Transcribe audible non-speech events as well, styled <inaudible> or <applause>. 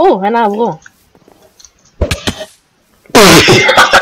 Oh, and I will. <laughs>